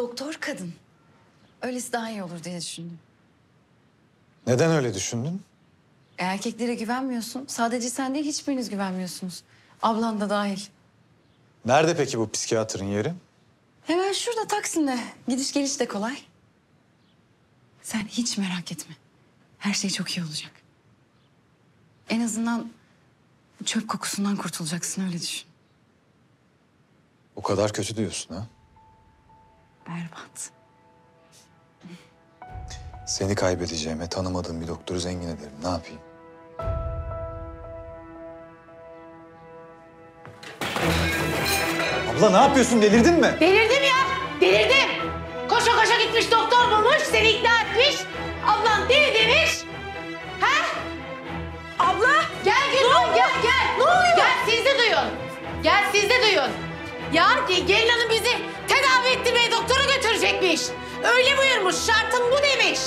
doktor kadın. Öylesi daha iyi olur diye düşündüm. Neden öyle düşündün? E, erkeklere güvenmiyorsun. Sadece sen değil hiçbiriniz güvenmiyorsunuz. Ablan da dahil. Nerede peki bu psikiyatrın yeri? Hemen şurada Taksim'de. Gidiş geliş de kolay. Sen hiç merak etme. Her şey çok iyi olacak. En azından çöp kokusundan kurtulacaksın öyle düşün. O kadar kötü diyorsun ha? Berbat. Seni kaybedeceğime tanımadığım bir doktoru zengin ederim. Ne yapayım? Abla ne yapıyorsun? Delirdin mi? Delirdim ya, delirdim. Koşa koşa gitmiş doktor bulmuş, seni ikna etmiş. Ablan deli demiş. He? Abla. Gel Gülhan, gel gel. Ne oluyor? Gel siz de duyun. Gel siz de duyun. Ya gelin hanım bizi tedavi ettirmeye doktora götürecekmiş. Öyle buyurmuş, şartım bu demiş.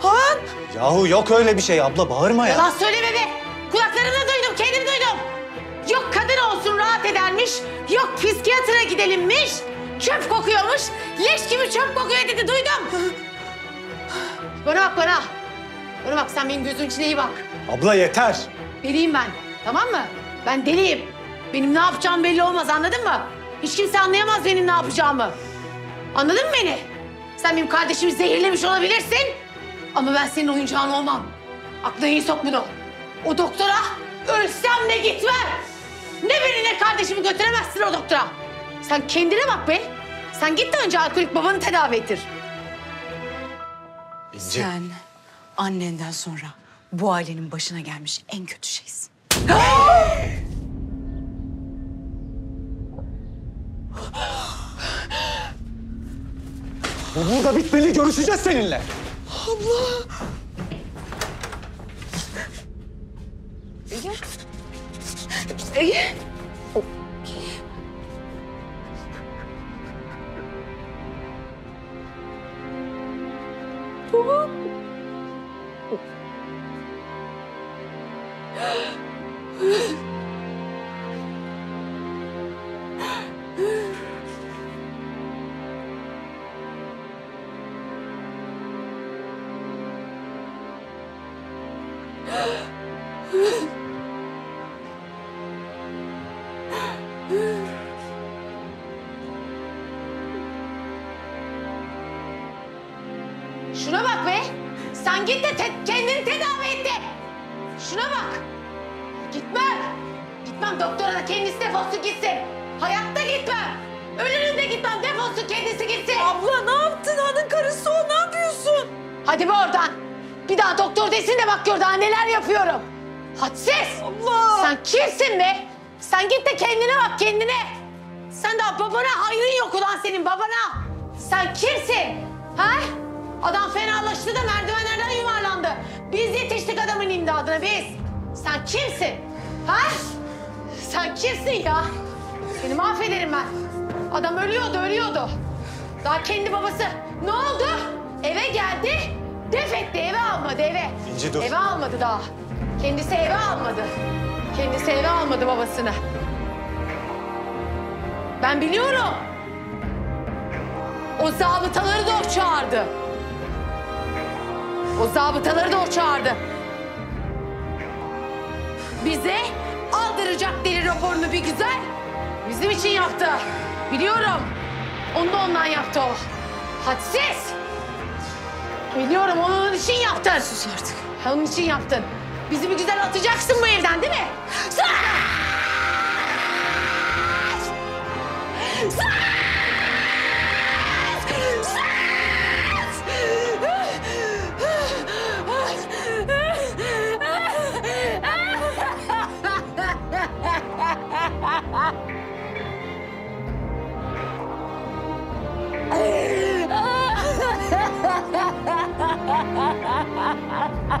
Han? Yahu yok öyle bir şey abla. Bağırma ya. Yalan söyleme be. Kulaklarımla duydum, kendim duydum. Yok kadın olsun rahat edermiş, yok psikiyatra gidelimmiş. Çöp kokuyormuş, leş gibi çöp kokuyor dedi, duydum. Bana bak bana. Bana bak sen benim gözümün içine iyi bak. Abla yeter. Deliyim ben, tamam mı? Ben deliyim. Benim ne yapacağım belli olmaz, anladın mı? Hiç kimse anlayamaz benim ne yapacağımı. Anladın mı beni? Sen benim kardeşimi zehirlemiş olabilirsin. Ama ben senin oyuncağın olmam. Aklına iyi sok bunu. O doktora ölsem de gitmem. Ne beni ne kardeşimi götüremezsin o doktora. Sen kendine bak be. Sen git de önce alkolik babanı tedavi ettir. İnci. Sen annenden sonra bu ailenin başına gelmiş en kötü şeysin. Bu burada bitmeli. Görüşeceğiz seninle. Ege. Şuna bak be. Sen git de te- kendini tedavi et de. Şuna bak. Gitmem. Gitmem doktora da kendisi defolsun gitsin. Hayatta gitmem. Ölürüm de gitmem defolsun kendisi gitsin. Abla ne yaptın? Hanın karısı o. Ne yapıyorsun? Hadi be oradan. Bir daha doktor desin de bak gör daha neler yapıyorum. Hadsiz. Abla. Sen kimsin be? Sen git de kendine bak kendine. Sen daha babana hayrın yok ulan senin babana. Sen kimsin? Ha? Adam fenalaştı da merdivenlerden yuvarlandı. Biz yetiştik adamın imdadına biz. Sen kimsin? Ha? Sen kimsin ya? Seni mahvederim ben. Adam ölüyordu, ölüyordu. Daha kendi babası. Ne oldu? Eve geldi. Def etti, eve almadı eve. İnci dur. Eve almadı daha. Kendisi eve almadı. Kendisi eve almadı babasını. Ben biliyorum. O zabıtaları da o çağırdı. O zabıtaları da o çağırdı. Bize aldıracak deli raporunu bir güzel bizim için yaptı. Biliyorum. Onu da ondan yaptı o. Hadsiz. Biliyorum onu onun için yaptın. Sus artık. Onun için yaptın. Bizi bir güzel atacaksın bu evden değil mi? Sus! Sus! Ah!